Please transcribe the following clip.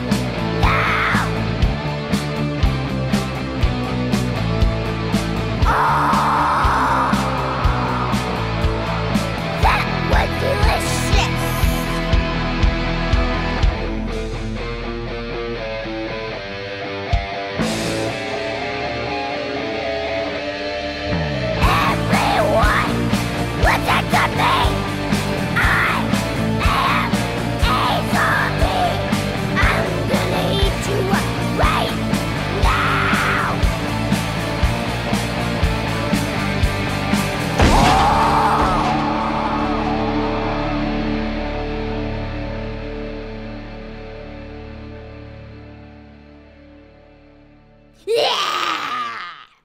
right. Yeah!